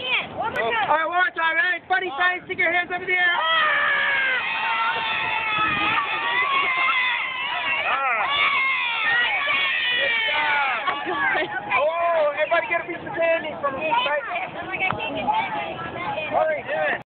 All right, one more time. Ready? Funny sign. Stick your hands up in the air. Oh, everybody get a piece of candy from me, right?